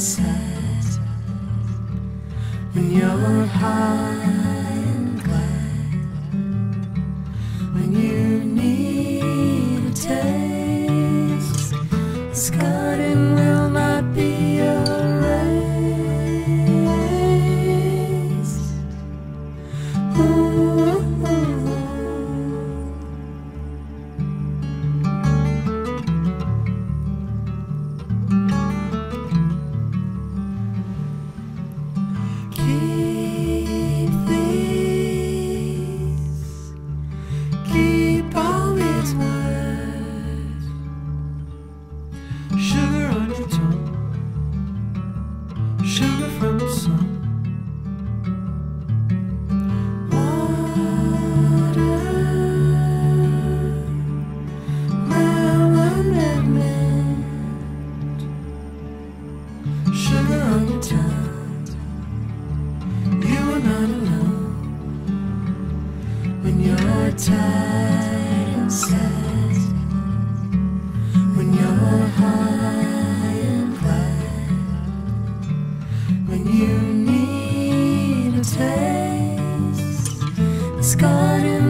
sunset in your heart. tight and sad when you're high and glad when you need a taste. It's got in